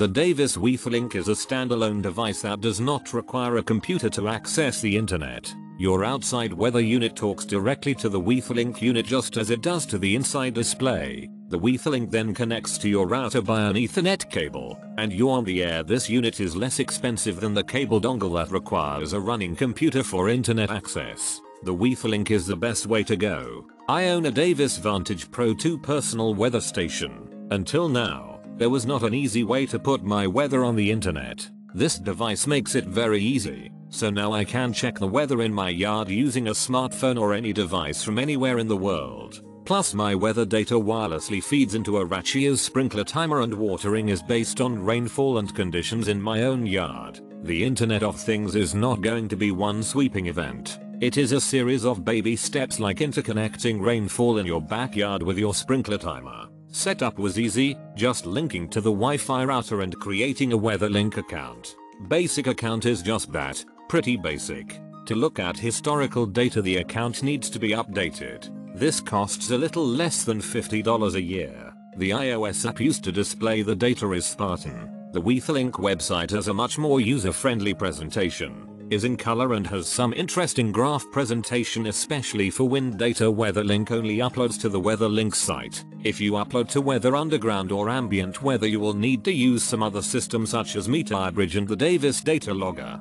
The Davis WeatherLink is a standalone device that does not require a computer to access the internet. Your outside weather unit talks directly to the WeatherLink unit just as it does to the inside display. The WeatherLink then connects to your router by an ethernet cable, and you're on the air this unit is less expensive than the cable dongle that requires a running computer for internet access. The WeatherLink is the best way to go. I own a Davis Vantage Pro 2 personal weather station. Until now, there was not an easy way to put my weather on the internet. This device makes it very easy, so now I can check the weather in my yard using a smartphone or any device from anywhere in the world. Plus my weather data wirelessly feeds into a Rachio sprinkler timer and watering is based on rainfall and conditions in my own yard. The Internet of Things is not going to be one sweeping event. It is a series of baby steps like interconnecting rainfall in your backyard with your sprinkler timer. Setup was easy, just linking to the Wi-Fi router and creating a WeatherLink account. Basic account is just that, pretty basic. To look at historical data the account needs to be updated. This costs a little less than $50 a year. The iOS app used to display the data is Spartan. The WeatherLink website has a much more user-friendly presentation is in color and has some interesting graph presentation especially for wind data WeatherLink only uploads to the WeatherLink site. If you upload to Weather Underground or Ambient Weather you will need to use some other system such as Meteobridge and the Davis Data Logger.